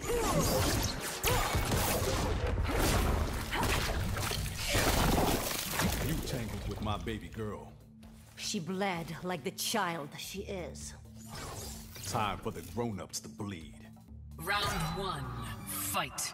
You tangled with my baby girl. She bled like the child she is. Time for the grown-ups to bleed. Round one, fight.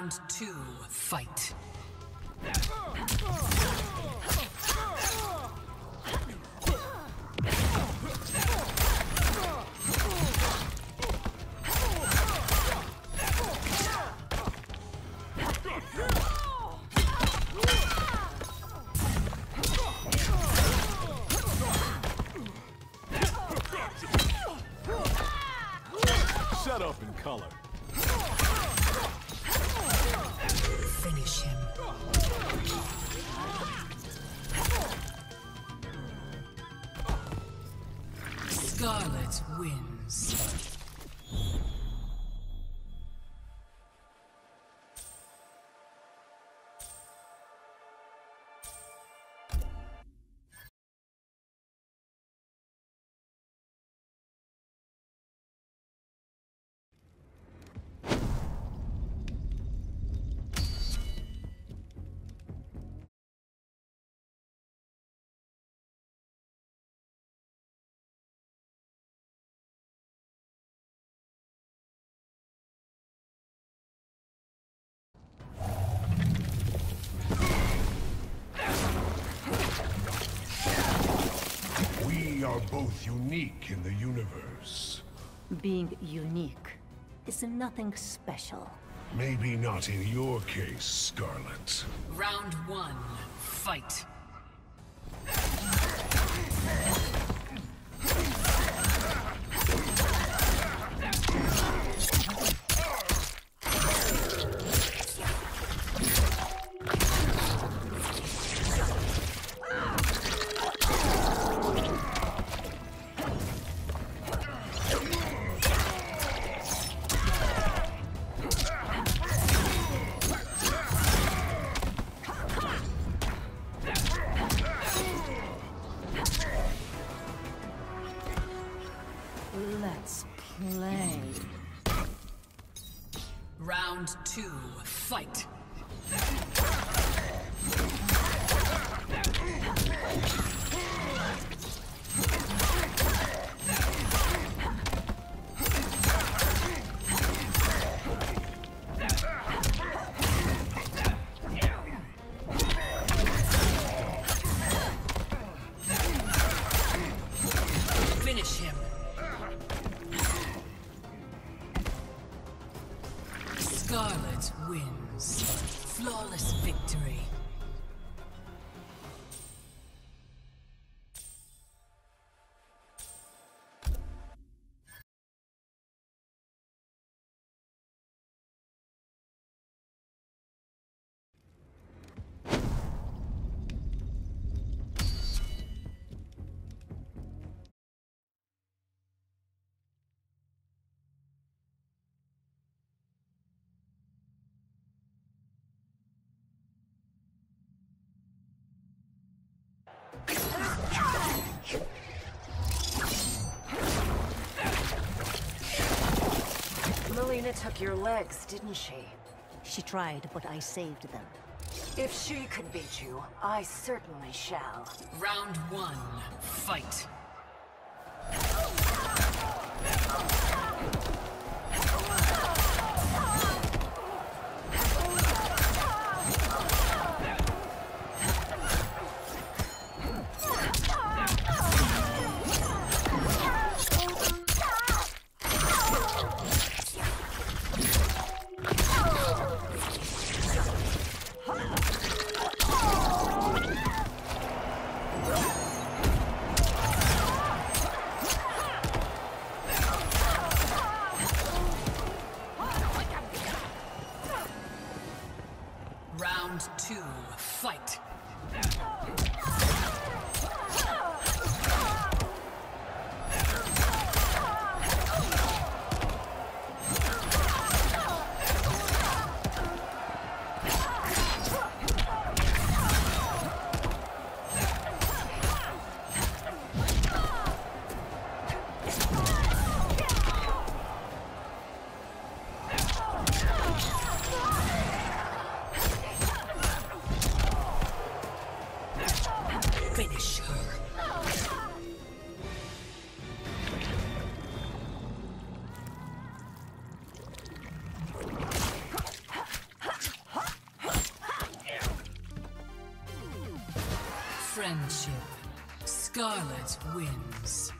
Round two, fight. Skarlet We are both unique in the universe. Being unique is nothing special. Maybe not in your case, Skarlet. Round one, fight. Round two, fight. Skarlet wins. Flawless victory. Mileena took your legs, didn't she? She tried, but I saved them. If she could beat you, I certainly shall. Round one, fight. Round two, fight. Friendship. Skarlet wins.